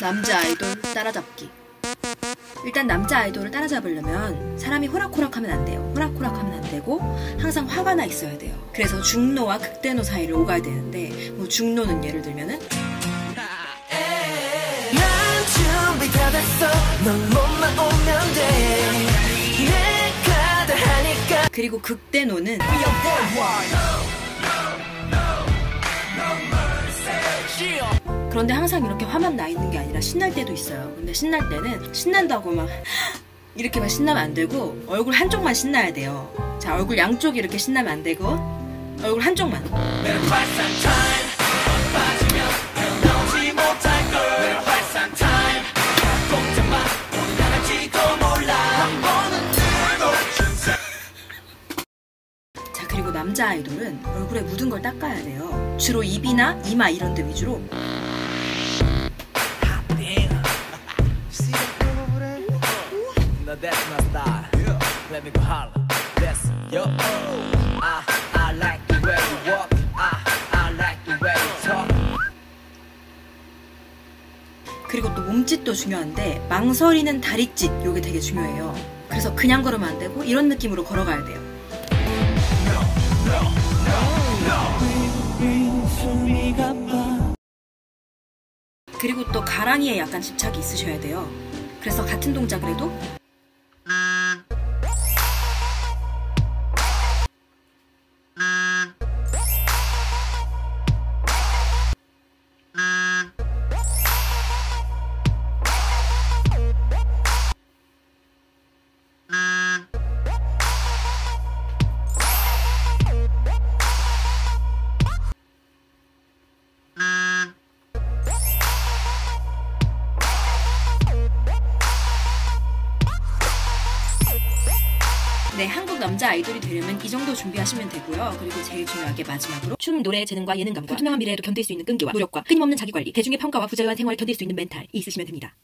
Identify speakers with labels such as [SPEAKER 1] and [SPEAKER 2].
[SPEAKER 1] 남자 아이돌 따라잡기. 일단 남자 아이돌을 따라잡으려면 사람이 호락호락하면 안 돼요. 호락호락하면 안 되고 항상 화가 나 있어야 돼요. 그래서 중노와 극대노 사이를 오가야 되는데 뭐 중노는 예를 들면은 그리고 극대노는 그런데 항상 이렇게 화만 나 있는 게 아니라 신날 때도 있어요. 근데 신날 때는 신난다고 막 이렇게만 신나면 안 되고 얼굴 한쪽만 신나야 돼요. 자, 얼굴 양쪽이 이렇게 신나면 안 되고 얼굴 한쪽만. 자, 그리고 남자 아이돌은 얼굴에 묻은 걸 닦아야 돼요. 주로 입이나 이마 이런 데 위주로
[SPEAKER 2] that's my style. Let me go holla. That's yo. I, I like the way you walk. I, I like the way you talk.
[SPEAKER 1] 그리고 또 몸짓도 중요한데 망설이는 다리짓 요게 되게 중요해요. 그래서 그냥 걸으면 안 되고 이런 느낌으로 걸어가야 돼요. 그리고 또 가랑이에 약간 집착이 있으셔야 돼요. 그래서 같은 동작을 해도 네, 한국 남자 아이돌이 되려면 이 정도 준비하시면 되고요. 그리고 제일 중요하게 마지막으로 춤, 노래, 재능과 예능감과 투명한 미래에도 견딜 수 있는 끈기와 노력과 끊임없는 자기관리, 대중의 평가와 부자유한 생활을 견딜 수 있는 멘탈이 있으시면 됩니다.